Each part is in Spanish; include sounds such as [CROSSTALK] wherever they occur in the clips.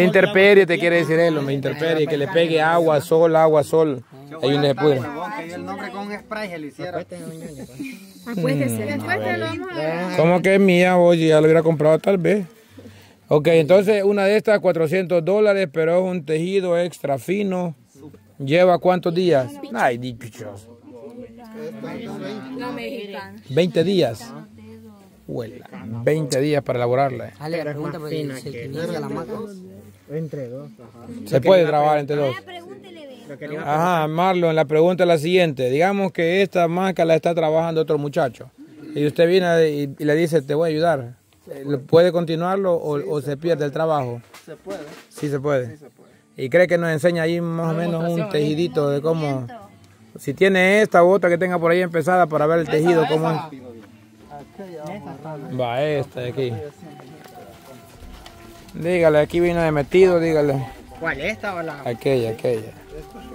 La interperie te quiere decir él, la interperie, que le pegue agua, sol, agua, sol. Ahí donde se pudre. Que el nombre con spray se le hiciera. Acuéstese. Después te lo vamos a ¿Cómo que es mía? Oye, ya lo hubiera comprado tal vez. Ok, entonces una de estas 400 dólares, pero es un tejido extra fino. ¿Lleva cuántos días? Ay, dichos. No mexicano. 20 días. Huela, 20 días para elaborarla. La pregunta que inicia la maca. Entre dos. Se puede trabajar entre dos. De Ajá, Marlon, la pregunta es la siguiente. Digamos que esta maca la está trabajando otro muchacho. Y usted viene y, y le dice, te voy a ayudar. Eh, ¿Puede continuarlo o, o se pierde el trabajo? Se puede. Sí se puede. ¿Y cree que nos enseña ahí más o menos un tejidito de cómo... Si tiene esta u otra que tenga por ahí empezada para ver el tejido, cómo es. Va, esta de aquí. Dígale, aquí vino de metido, dígale. ¿Cuál esta o la? Aquella, aquella.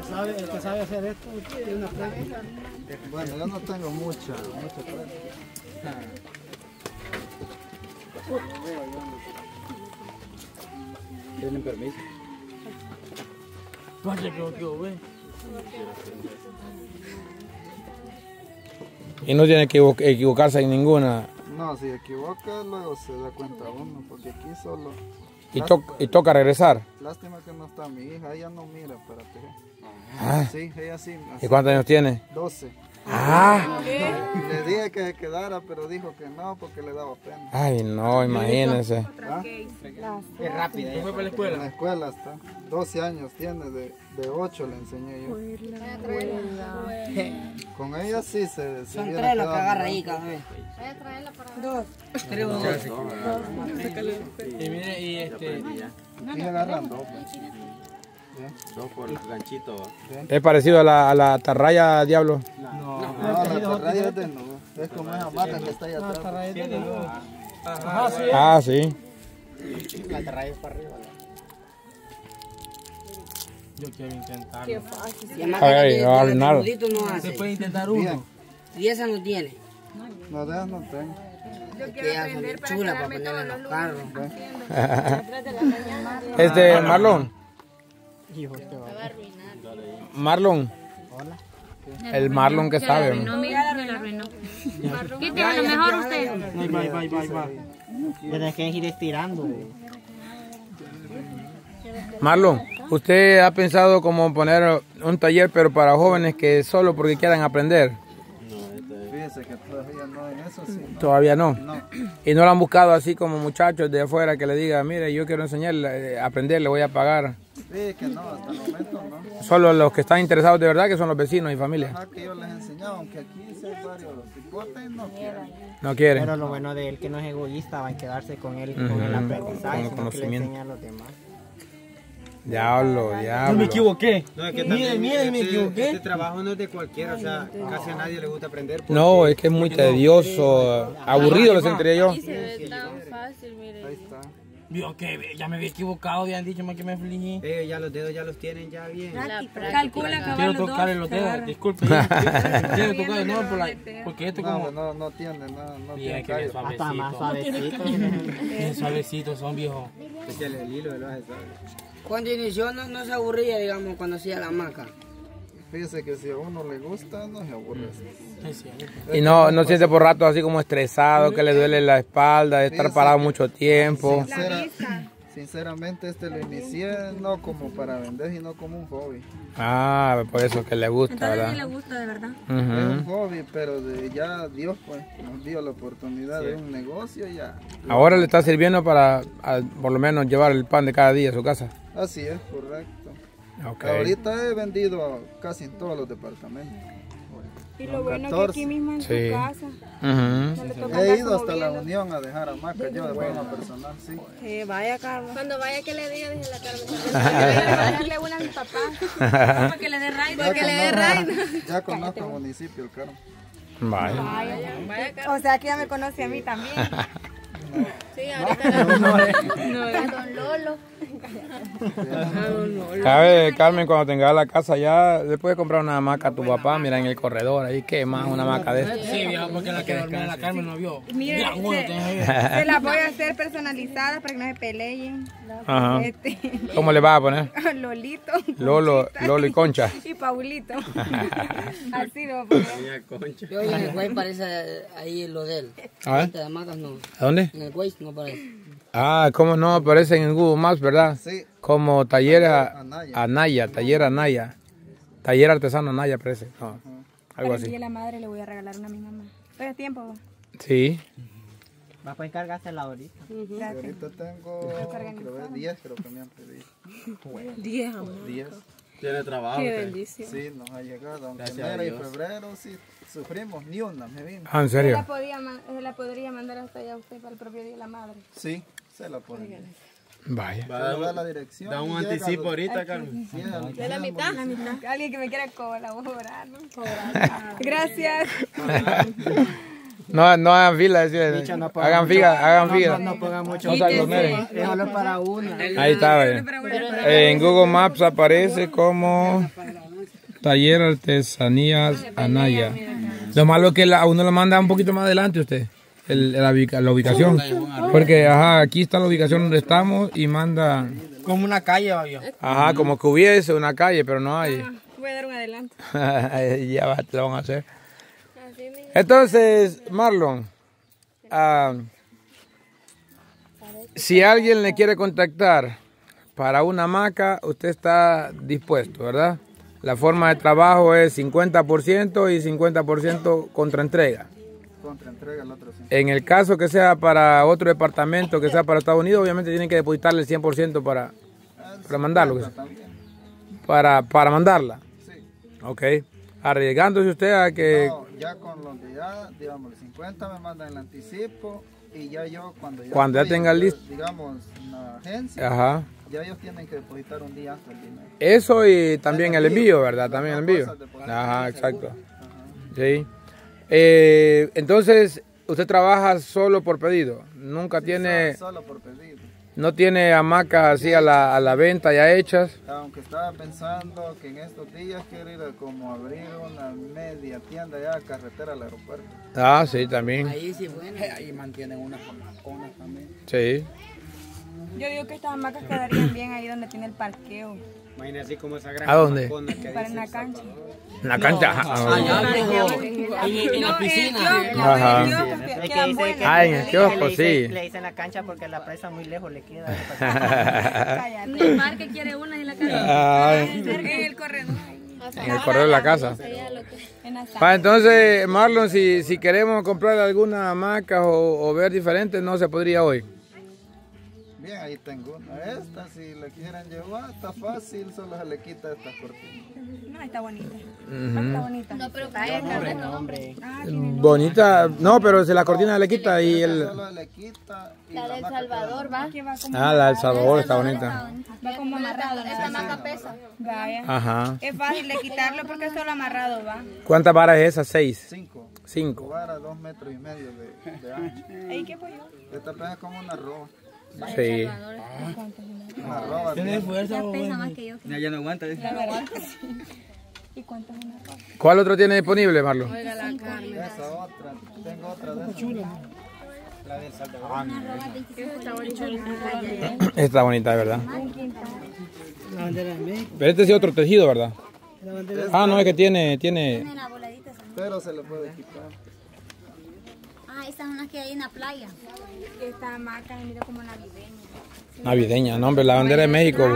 ¿Sabe, el que sabe hacer esto tiene una práctica? Bueno, yo no tengo mucha, mucha práctica. ¿Tienen permiso? Y no tiene que equivo- equivocarse en ninguna. No, si equivoca luego se da cuenta uno, porque aquí solo... Y, to- y toca regresar. Lástima que no está mi hija, ella no mira para tejer. Ah, Sí, ella sí. ¿Y cuántos años tiene? 12. Ah, Le dije que se quedara, pero dijo que no porque le daba pena. ay no, imagínense. ¿Ah? Es rápida. ¿Fue para la escuela? En la escuela está. 12 años tiene, de, de 8 le enseñé yo. Con ella sí se, se Son tres los que agarra ahí cada vez. Creo dos. Y mire, y este. Sí agarran dos. Pues. Dos por el ganchito. Es parecido a la, a la tarraya diablo. No, la atarraya es de no. Es como esa mata que está allá atrás. Ah, sí. La atarraya es para arriba. Yo quiero intentar. Y además Ay, no la no Se puede intentar uno. Y esa no tiene. No, de no tengo. Yo quiero son aprender para chula para ponerla en los carros. [LAUGHS] Este, Marlon. El Marlon que sabe. No, mira, me la arruinó. Quíteme lo mejor usted. Bye, bye, bye, bye, bye. Tienes que ir estirando. Marlon, ¿usted ha pensado como poner un taller pero para jóvenes que solo porque quieran aprender? Fíjese que todavía no en eso sí. Todavía no. No. Y no lo han buscado así como muchachos de afuera que le digan, mire, yo quiero enseñarle, eh, aprender, le voy a pagar. Sí, que no, hasta el momento no. Solo los que están interesados de verdad que son los vecinos y familia. Ajá, que yo les enseñaba, aunque aquí hay varios no quieren. No quieren. Pero lo bueno de él que no es egoísta va a quedarse con él, Ujú, con el con aprendizaje, el sino que le conocimiento. a los demás. Diablo, Yo me diablo. equivoqué. No, es que Mire, también mire, me este- equivoqué. Este trabajo no es de cualquiera, o sea, casi a nadie le gusta aprender. No, es que es muy tedioso, aburrido lo sentiría yo. Vio que ya me había equivocado, habían dicho más que me afligí. Eh, ya los dedos ya los tienen ya bien. Calcula que Quiero tocarle los dedos, disculpe. [LAUGHS] Quiero tocarle, no, porque esto No, como... no, no tiene, no, no Bien, tiene que bien. Hasta más suavecito. suavecito. Bien suavecitos son, viejo. Échale el hilo, lo. Cuando inició no, no se aburría, digamos, cuando hacía la maca. Fíjese que si a uno le gusta, no se aburre. Y no, no siente por rato así como estresado, que le duele la espalda, de estar parado mucho tiempo. Sincera- sinceramente, este lo inicié no como para vender, sino como un hobby. Ah, por eso que le gusta, Entonces sí le ¿verdad? gusta de verdad. Es un hobby, pero de ya Dios pues nos dio la oportunidad de un negocio ya. Ahora le está sirviendo para a- por lo menos llevar el pan de cada día a su casa. Así es, correcto. Ahorita he vendido casi en todos los departamentos. Y lo bueno que 14. aquí mismo en Sí. su casa. No He ido hasta la. Unión a dejar hamacas yo de forma personal, sí. Eh, vaya, Carlos. Cuando vaya que le diga, dije la Carmen. Para darle una a mi papá. [LAUGHS] Para que le dé raid. Para que le dé raid. [LAUGHS] Ya conozco el municipio, el Carmen. Vaya. Vaya, Carlos. O sea que ya me conoce a mí también. [LAUGHS] Sí, ahorita la- a Don Lolo. A ver, Carmen, cuando tengas la casa ya, le puedes comprar una hamaca a tu papá, mira en el corredor, ahí que más una hamaca de esta. Sí, viejo, porque la que dormía la Carmen no vio. Mira, bueno, se, [LAUGHS] se las voy a hacer personalizadas para que no se peleen. Ajá. Este, ¿Cómo le vas a poner? [LAUGHS] Lolito. Lolo, Lolo y Concha. Y Paulito. [LAUGHS] Así lo voy a poner. Yo en el güey parece ahí lo de él. A ver, Este no. ¿a dónde? En el güey no parece. Ah, ¿cómo no aparecen en Google Maps, verdad? Sí, Como taller a- Anaya. Anaya, taller Anaya. Taller artesano Anaya parece. No, algo Para el día así. de la madre le voy a regalar una a mi mamá. ¿Todavía es tiempo? Sí. Va a poder encargársela ahorita. Gracias. ahorita tengo creo que 10, creo que me han pedido. 10 amor. 10. Tiene trabajo. Qué bendición. Sí, nos ha llegado. Aunque Gracias a enero y febrero sí sufrimos, ni una me vino. Ah, ¿en ¿Se serio? la, podía, se la podría mandar hasta allá a usted para el propio día de la madre? Sí, se la ponen. Vaya. Se le da la dirección. Da un anticipo ahorita, Carmen. sí, al- De la mitad. Alguien que me quiera colaborar. ¿no? Gracias. No, no hagan fila, decía. no pongan hagan mucho. fila, hagan fila. No pongan mucho. No se aglomeren. Es solo para una. Ahí está, vaya. En Google Maps aparece como Taller Artesanías Anaya. Lo malo es que la- a uno lo manda un poquito más adelante usted, el- la, la ubicación. Porque, ajá, aquí está la ubicación donde estamos y manda, Como una calle, va yo. ajá, como que hubiese una calle, pero no hay. Voy a dar un adelanto. [LAUGHS] ya va, te lo van a hacer. Entonces, Marlon, ah, si alguien le quiere contactar para una hamaca, usted está dispuesto, ¿verdad? La forma de trabajo es 50% y 50% contra entrega. Contra entrega el otro sí. En el caso que sea para otro departamento, que sea para Estados Unidos, obviamente tienen que depositarle el 100% para, para mandarlo. También. Para, para mandarla. Sí. Ok. Arriesgándose usted a que... No, ya con los de ya, digamos, los 50 me mandan el anticipo y ya yo cuando ya, Cuando estoy tenga listo. digamos, una agencia, Ajá. ya ellos tienen que depositar un día antes el dinero. Eso y también el envío, ¿verdad? También el envío. Ajá, exacto. Sí. Eh, entonces, usted trabaja solo por pedido. Nunca tiene, Solo por pedido. No tiene hamacas así a la, a la venta ya hechas. Aunque estaba pensando que en estos días quiero ir a como abrir una media tienda ya carretera al aeropuerto. Ah, sí, también. Ahí sí, bueno. Ahí mantienen unas hamaconas también. Sí. Yo digo que estas hamacas quedarían bien ahí donde tiene el parqueo. Imagínate así como esa gran ¿A dónde? que Para en la cancha. En la cancha. En, en la piscina. Ajá. Que- que que- Ah, en el kiosco, sí. Le dicen la cancha porque la presa muy lejos le queda. El parque quiere una y la. Ay, En el corredor. en el correo de la casa. Que... En. Ah, entonces, Marlon, si, si queremos comprar alguna hamaca o, o ver diferentes, no se podría hoy. Bien, ahí tengo una. Esta, si la quieren llevar, está fácil, solo se le quita estas cortinas. No, está bonita. Está bonita. No, pero para esta No, hombre. Ah, Bonita, no, pero se la cortina le quita y el... Solo se le quita y La del Salvador va. que va como, Ah, la del Salvador está bonita. va como amarrado. Esta maca pesa. Vaya. Ajá. Es fácil de quitarlo porque es solo amarrado, va. ¿Cuántas varas es esa? Seis. Cinco. Cinco. A dos metros y medio de, de ancho. Ahí qué pollo. Esta pesa como una roba. Sí. Tiene fuerza, Pesa más que yo. Ya, ya no aguanta. ¿Y cuánto es una ropa? ¿Cuál otro tiene disponible, Marlon? Esa otra. Tengo otra de. La del Salvador. Está bonita, de verdad. La bandera de México. Pero este es otro tejido, ¿verdad? Ah, no, es que tiene, tiene... Una voladita. esa. Pero se le puede quitar. Ah, estas son las que hay en la playa. Esta hamaca se mira como navideña. Navideña, no, hombre, la bandera de México.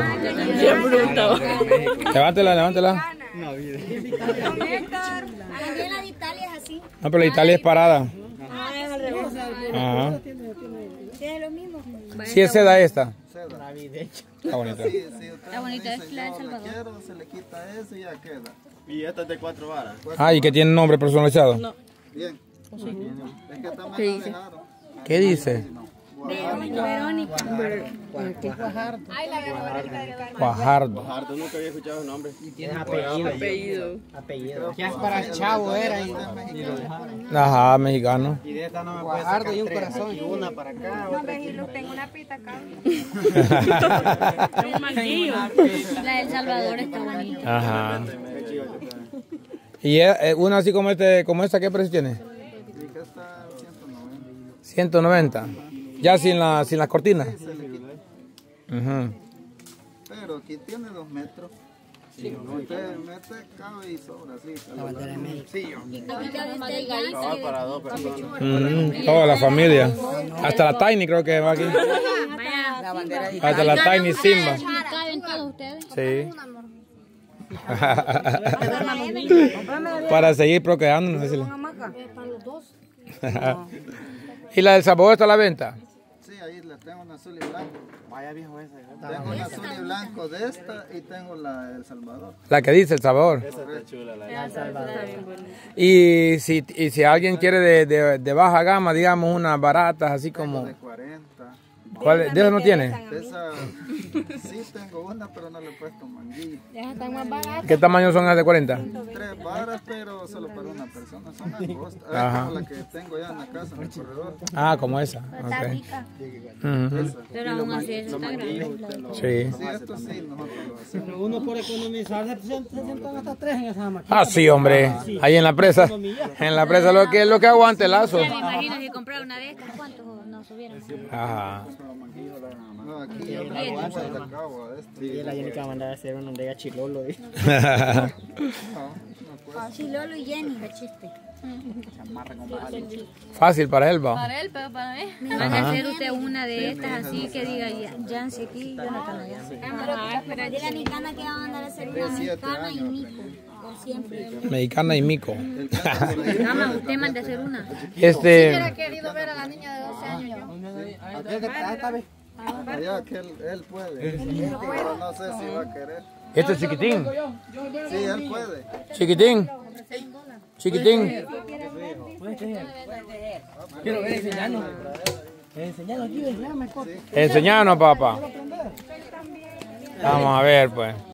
Levántela, levántela. También la de Italia es así. No, pero la Italia es parada. Ah, es al revés. Ajá. Sí, es lo mismo. Sí es seda esta. Navideño. Está bonita. Está bonita, es la de Salvador. quiero, se le quita eso y ya queda. Y esta es de cuatro varas. Ah, y que tiene nombre personalizado. Bien. La dejaron. ¿Qué dice? Verónica. Ay, la Carmen. Guajardo. Harto, nunca había escuchado su nombre. Tiene apellido. Apellido. Ya es para el chavo era. Y, y. Ajá, mexicano. Y de esta no me puede Guajardo y un corazón. Aquí una para acá, No, ve, y tengo una pita acá. [LAUGHS] La del Salvador está bonita. Ajá. Y eh, una así como este, como esta, ¿qué precio tiene? Y que está 190. 190. Ya sin la, sin las cortinas. Le quita. Ujú. Pero aquí tiene dos metros. Sí, usted mete, cabe y sobra, sí. Sí, para dos personas. Ujú, Toda la familia. Hasta la Tiny creo que va aquí. Hasta la Tiny Simba. ¿Caben todos ustedes? Sí. [LAUGHS] Para seguir procreando, no sé si le- ¿Y la del sabor está a la venta? Sí, ahí le tengo un azul y blanco. Vaya viejo ese. Tengo un azul y blanco de esta y tengo la de El Salvador. La que dice el sabor. Y si, y si alguien quiere de, de, de baja gama, digamos unas baratas, así como... De 40. ¿Cuál, ¿De eso no tiene? Esa, sí tengo una, pero no le he puesto manguillo. Ya están más baratas. ¿Qué tamaño son las de 40? Tres varas, pero solo para una persona. Son angostas. Ajá. Ah, como la que tengo ya en la casa, en el corredor. Ah, como esa. Está ok. rica. Ujú. Pero aún así eso está grande. Sí. Sí, esto sí, nosotros lo hacemos. Uno por economizar se sientan hasta tres en esa máquina. Ah, sí, hombre. Ahí en la presa. En la presa lo que es lo que aguante el lazo. Ya me imagino si comprar una de estas, ¿cuántos nos subieron? Ajá. No, aquí yo le pongo el cacao a esto. Y la Jenny que va a mandar a hacer una ondega chilolo. [LAUGHS] ¿eh? Chilolo y Jenny. chiste. Fácil para él, va. Para él, pero para mí. Me van a hacer usted una de estas así que diga ya- Yancy aquí y Jonathan allá. Dile a Nicana que va a mandar a hacer una mexicana y Mico. Por siempre. Mexicana y mico. Mamá, usted manda a hacer una. Este. Querido ver a la niña de 12 años yo. Allá que él, él puede. Pero no sé si va a querer. Este es chiquitín. Sí, él puede. Chiquitín. Chiquitín. Quiero ver enseñarnos. Enseñarnos aquí, enseñarme cosas. Enseñanos, papá. Vamos a ver, pues.